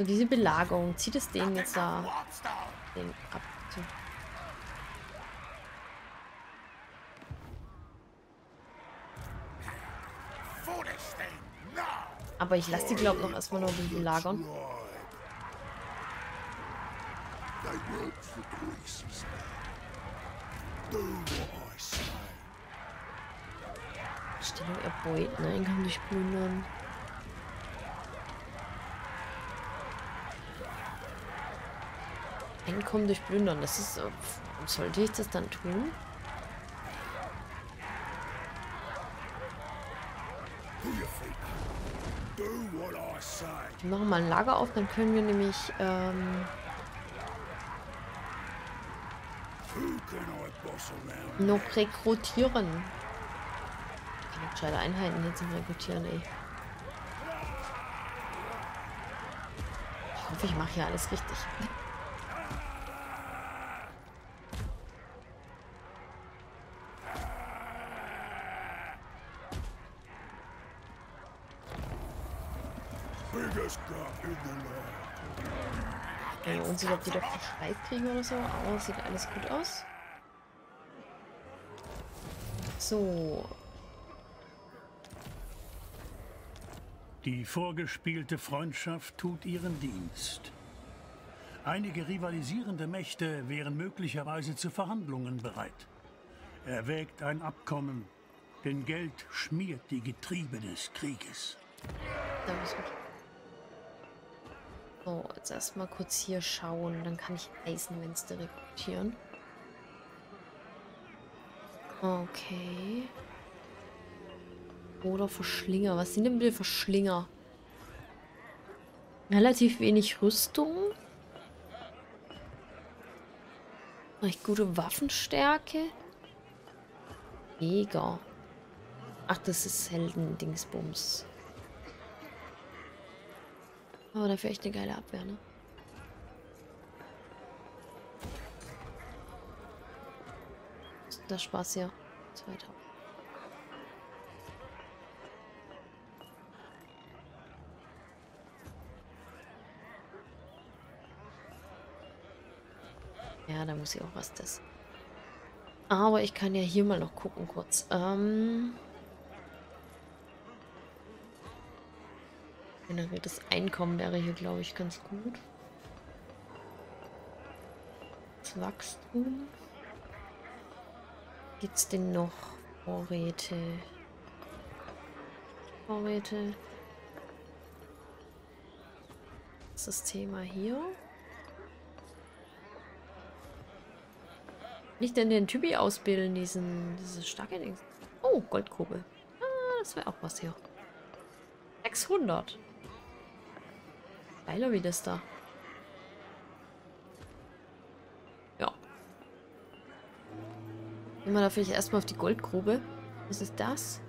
So, diese Belagerung, zieht es denen jetzt da den ab? Aber ich lasse die, glaube ich, noch erstmal noch ein bisschen lagern. Stellung erbeuten, Eingang durchplündern. Einkommen durch Plündern, das ist... Äh, sollte ich das dann tun? Machen mal ein Lager auf, dann können wir nämlich ähm, noch rekrutieren. Ich gescheite Einheiten hier zum Rekrutieren, ey. Ich hoffe, ich mache hier alles richtig. Okay, unsicher, ob die doch Verschleiß kriegen oder so, aber sieht alles gut aus. So. Die vorgespielte Freundschaft tut ihren Dienst. Einige rivalisierende Mächte wären möglicherweise zu Verhandlungen bereit. Erwägt ein Abkommen, denn Geld schmiert die Getriebe des Krieges. Da ist gut. So, jetzt erstmal kurz hier schauen. Dann kann ich Eisenwänste rekrutieren. Okay. Oder Verschlinger. Was sind denn bitte Verschlinger? Relativ wenig Rüstung. Recht gute Waffenstärke. Mega. Ach, das ist Helden-Dingsbums. Aber dafür echt eine geile Abwehr, ne? Das Spaß hier. 2000. Ja, da muss ich auch was das. Aber ich kann ja hier mal noch gucken kurz. Ähm... Generiertes Einkommen wäre hier, glaube ich, ganz gut. Das Wachstum. Gibt's denn noch Vorräte? Vorräte. Was ist das Thema hier? Nicht denn den Typi ausbilden, diesen, diese starke. Oh, Goldgrube. Ah, das wäre auch was hier. 600. Geiler wie das da. Ja. Gehen wir da vielleicht erstmal auf die Goldgrube. Was ist das?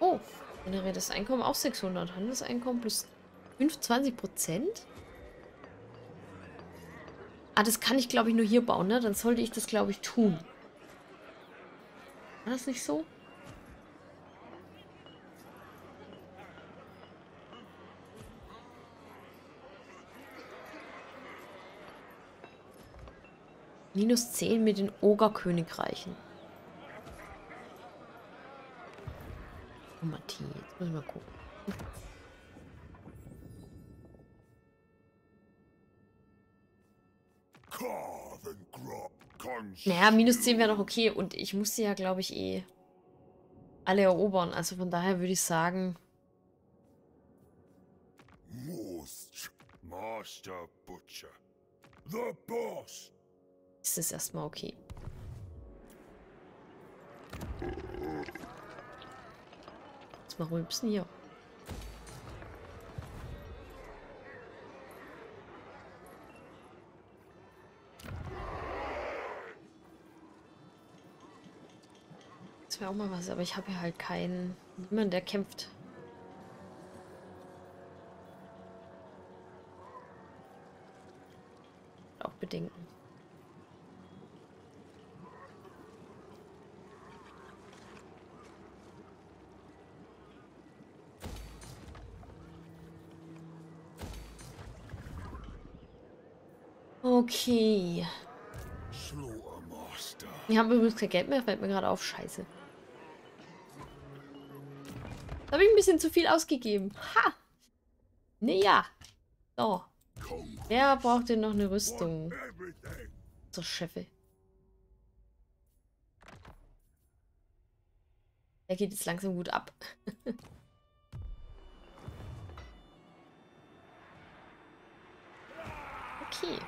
Oh, generiertes Einkommen auch 600. Handelseinkommen plus 25 Prozent. Ah, das kann ich, glaube ich, nur hier bauen, ne? Dann sollte ich das, glaube ich, tun. War das nicht so? Minus 10 mit den Ogerkönigreichen. Diplomatie. Jetzt müssen wir gucken. Naja, minus 10 wäre doch okay. Und ich musste ja, glaube ich, eh alle erobern. Also von daher würde ich sagen... Master Butcher. The Boss ist es erstmal okay. Jetzt mal rülpsen hier. Das wäre auch mal was, aber ich habe hier halt keinen... Niemand, der kämpft. Auch Bedenken. Okay. Wir haben übrigens kein Geld mehr, fällt mir gerade auf. Scheiße. Da habe ich ein bisschen zu viel ausgegeben. Ha! Ne, ja. So. Wer braucht denn noch eine Rüstung? Zur Chefe. Er geht jetzt langsam gut ab. okay.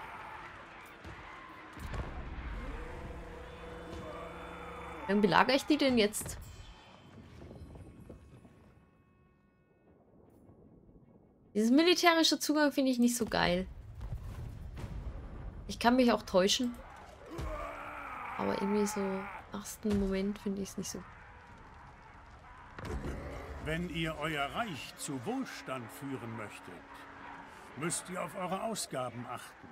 Wann belagere ich die denn jetzt? Dieses militärische Zugang finde ich nicht so geil. Ich kann mich auch täuschen. Aber irgendwie so im ersten Moment finde ich es nicht so. Wenn ihr euer Reich zu Wohlstand führen möchtet, müsst ihr auf eure Ausgaben achten.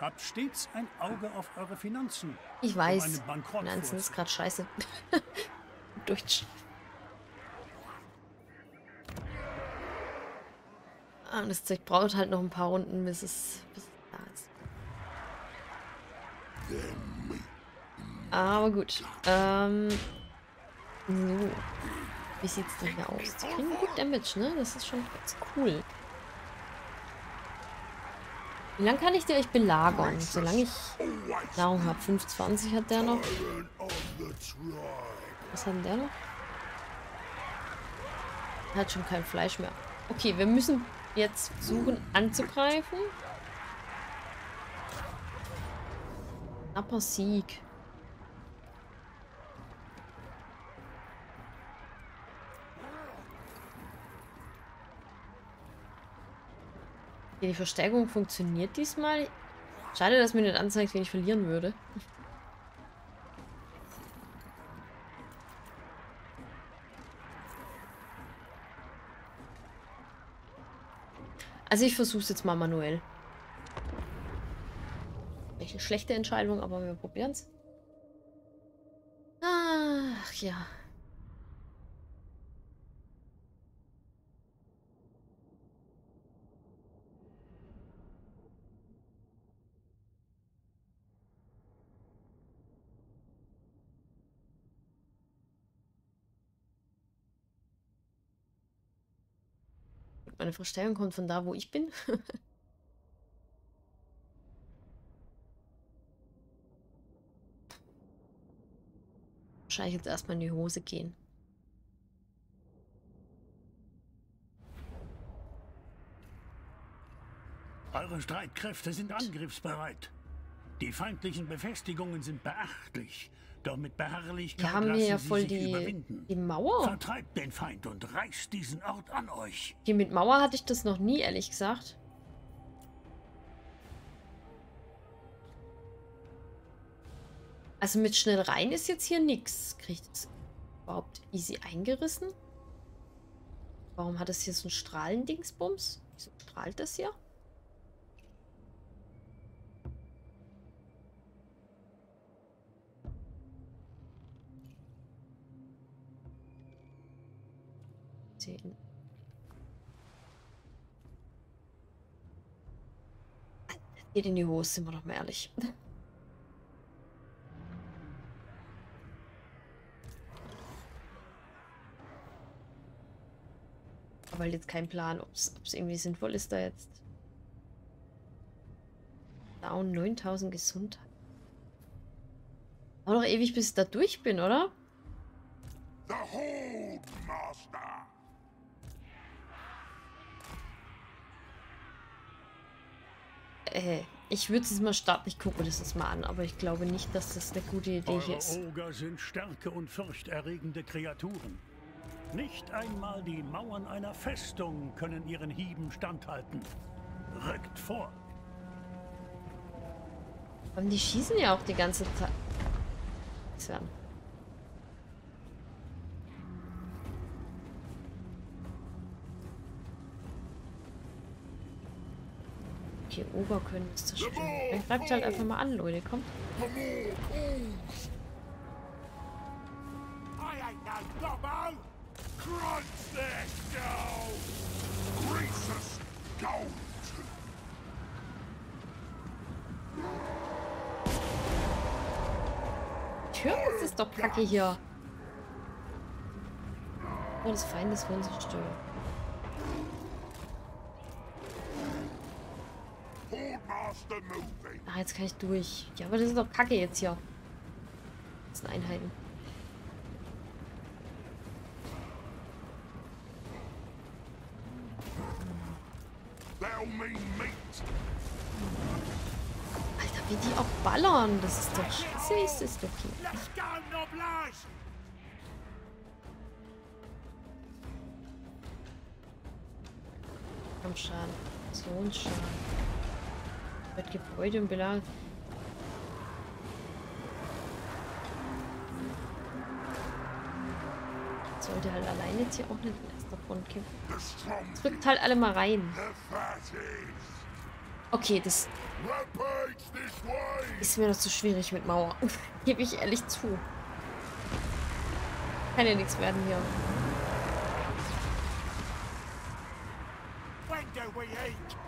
Habt stets ein Auge auf eure Finanzen. Ich weiß. Um Finanzen ist gerade scheiße. Deutsch. Ah, das Zeug braucht halt noch ein paar Runden, bis es, bis es da ist. Aber gut. Ähm, so. Wie sieht's denn hier aus? Die kriegen gut Damage, ne? Das ist schon ganz cool. Wie lange kann ich die euch belagern? Solange ich Nahrung habe. 25 hat der noch. Was hat denn der noch? Er hat schon kein Fleisch mehr. Okay, wir müssen jetzt versuchen anzugreifen. Knapper Sieg. Die Verstärkung funktioniert diesmal. Schade, dass mir nicht anzeigt, wen ich verlieren würde. Also ich versuche es jetzt mal manuell. Welche schlechte Entscheidung, aber wir probieren es. Ach ja. Meine Verstärkung kommt von da, wo ich bin. Wahrscheinlich jetzt erstmal in die Hose gehen. Eure Streitkräfte sind angriffsbereit. Die feindlichen Befestigungen sind beachtlich. Doch mit Beharrlichkeit Wir haben hier ja voll die, die Mauer. Vertreibt den Feind und reißt diesen Ort an euch. Hier mit Mauer hatte ich das noch nie, ehrlich gesagt. Also mit schnell rein ist jetzt hier nichts. Kriege ich das überhaupt easy eingerissen? Warum hat das hier so ein Strahlendingsbums? Wieso strahlt das hier? Geht in die Hose, sind wir doch mal ehrlich. Aber halt jetzt kein Plan, ob es irgendwie sinnvoll ist, da jetzt. Down 9000 Gesundheit. Auch noch ewig, bis ich da durch bin, oder? The Hold Master. Äh, ich würde es mal starten. Ich gucke mir das jetzt mal an, aber ich glaube nicht, dass das eine gute Idee Eure hier ist. Oger sind stärke und furchterregende Kreaturen. Nicht einmal die Mauern einer Festung können ihren Hieben standhalten. Rückt vor. Aber die schießen ja auch die ganze Zeit. hier Oberkönnen ist das schön. Dann greift halt einfach mal an, Leute. Kommt. Tja, das ist doch kacke hier. Oh, das Feindes wurden stören. Ah, jetzt kann ich durch. Ja, aber das ist doch kacke jetzt hier. Das sind Einheiten. Alter, wie die auch ballern. Das ist doch scheiße, ist das doch hier. Komm, Schaden. So ein Schaden. Wird Gebäude und Belag. Sollte halt alleine jetzt hier auch nicht in erster Front kämpfen. Drückt halt alle mal rein. Okay, das ist mir noch zu schwierig mit Mauer. Gebe ich ehrlich zu. Kann ja nichts werden hier. Wie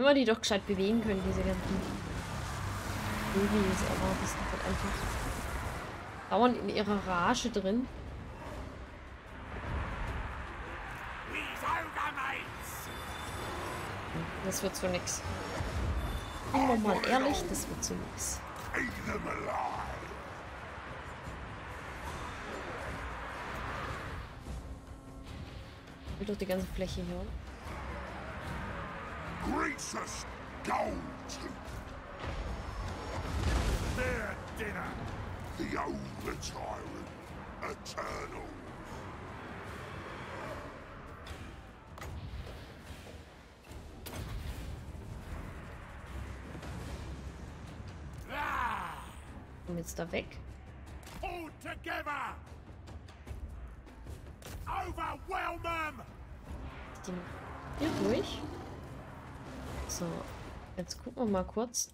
Wenn wir die doch gescheit bewegen können, diese ganzen Babys, aber die sind halt einfach dauernd in ihrer Rage drin. Das wird so nix. Sind wir mal ehrlich, das wird so nix. Ich will doch die ganze Fläche hier. Greasus Goldtooth. Their dinner. The old tyrant, eternal. Komm jetzt da weg. All together. Overwhelm them. Hier durch. So, jetzt gucken wir mal kurz,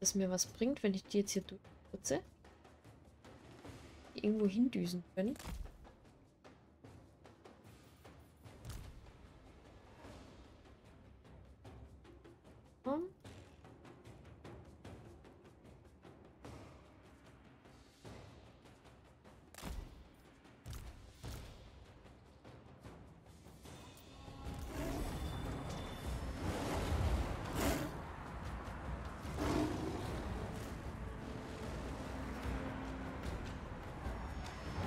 dass mir was bringt, wenn ich die jetzt hier durchputze. Die irgendwo hindüsen können.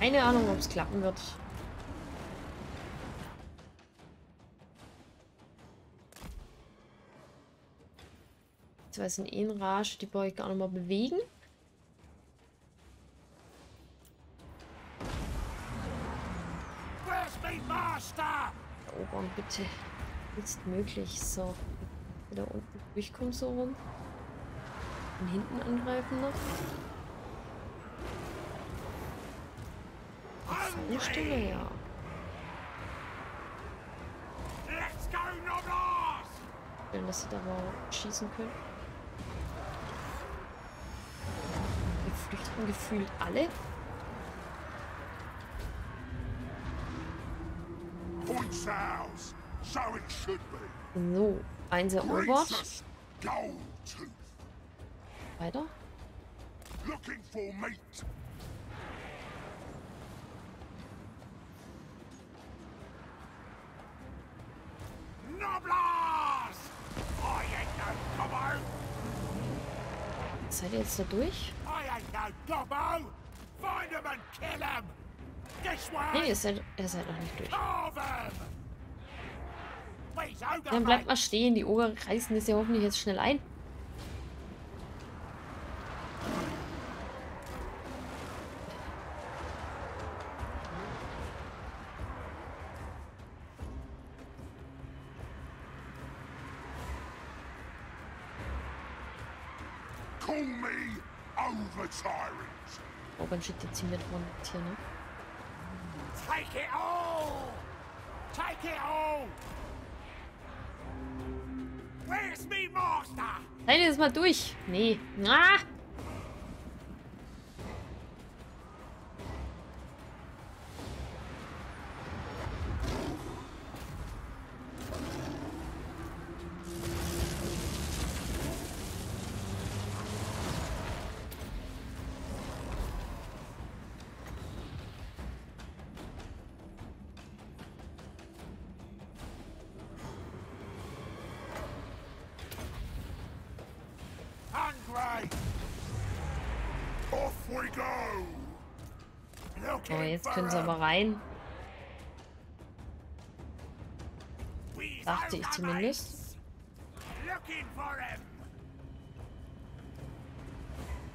Keine Ahnung, ob es klappen wird. Sind eh in Rage, die brauche ich gar nicht mal bewegen. Erobern, bitte. Ist möglich. So. Da unten durchkommen so rum. Von hinten angreifen noch. Eine Stelle, ja. Wenn dass sie da mal schießen können. Wir flüchten gefühlt alle. So, eins erobert. Weiter. Looking for mate. Seid ihr jetzt da durch? Nee, ihr seid, ihr seid noch nicht durch. Dann bleibt mal stehen. Die Oger reißen das ja hoffentlich jetzt schnell ein. Hier, ne? Take it all! Take it all! Where's me? Seid ihr das mal durch? Nee. Ah! Oh, jetzt können sie aber rein. Dachte ich zumindest.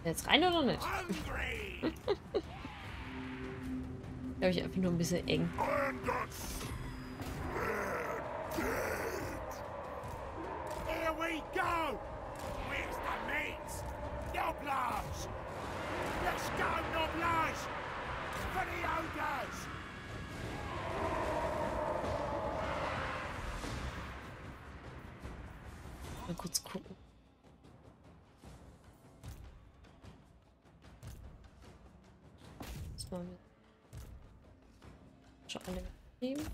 Jetzt rein oder nicht? Glaube ich einfach nur ein bisschen eng. Here we go! Where's the meat? Noblage! Let's Mal kurz gucken. Das wollen wir schon alle mitnehmen.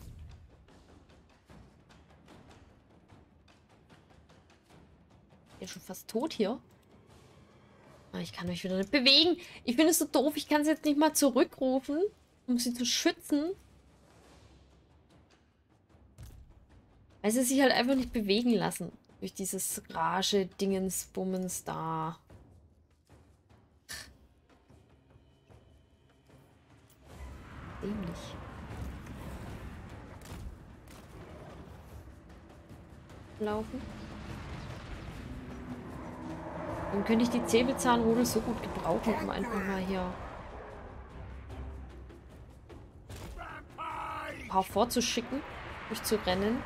Ihr schon fast tot hier. Ah, ich kann mich wieder nicht bewegen. Ich finde es so doof. Ich kann sie jetzt nicht mal zurückrufen, um sie zu schützen. Weil sie sich halt einfach nicht bewegen lassen. Durch dieses Rage-Dingens-Bummens da. Dämlich. Laufen. Dann könnte ich die Säbelzahnrudel so gut gebrauchen, um einfach mal hier ein paar vorzuschicken, durchzurennen.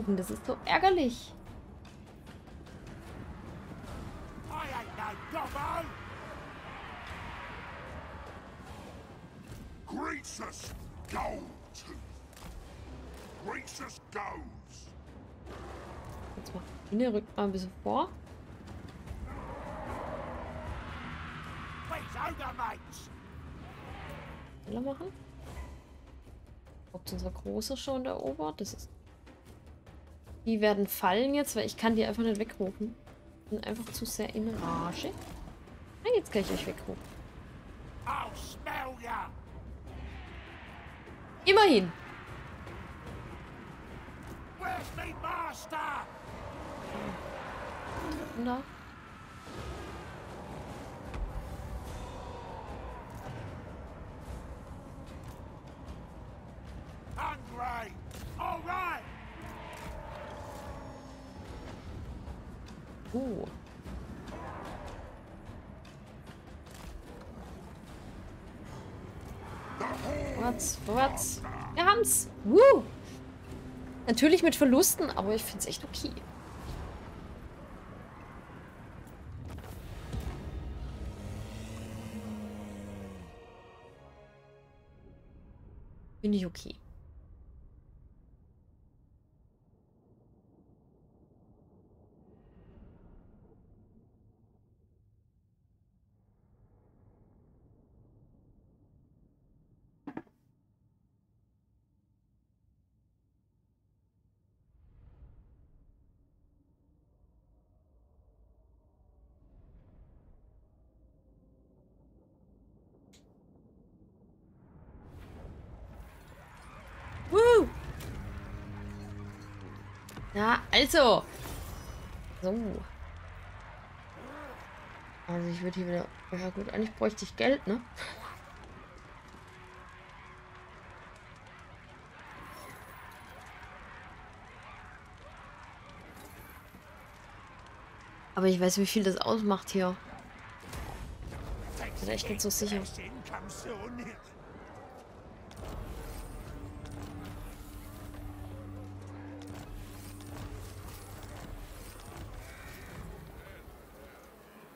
Wegrufen, das ist so ärgerlich. Goes. Jetzt mal Inne rückt mal ein bisschen vor. Schneller machen. Ob unser Große schon oben? Das ist. Die werden fallen jetzt, weil ich kann die einfach nicht wegrufen. Bin einfach zu sehr in Rage. Ah, jetzt kann ich euch wegrufen. Immerhin. Da. Uh. Vorwärts, vorwärts. Wir haben's. Woo. Natürlich mit Verlusten, aber ich finde es echt okay. Finde ich okay. Ja, also. So. Also ich würde hier wieder... Ja gut, eigentlich bräuchte ich Geld, ne? Aber ich weiß, wie viel das ausmacht hier. Bin echt nicht so sicher.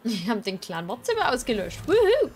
Wir haben den Clan Wortzimmer ausgelöscht. Woohoo!